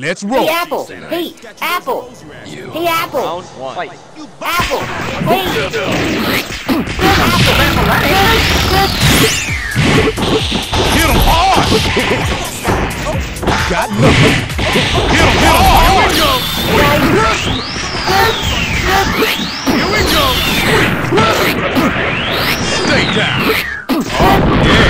Let's roll. Hey, Apple. Hey, Apple. You. Hey, Apple. Round Apple. Hey. Hit him hard. Got nothing. Hit him hit him hard. Here we go. Here we go. Stay down. Oh, yeah.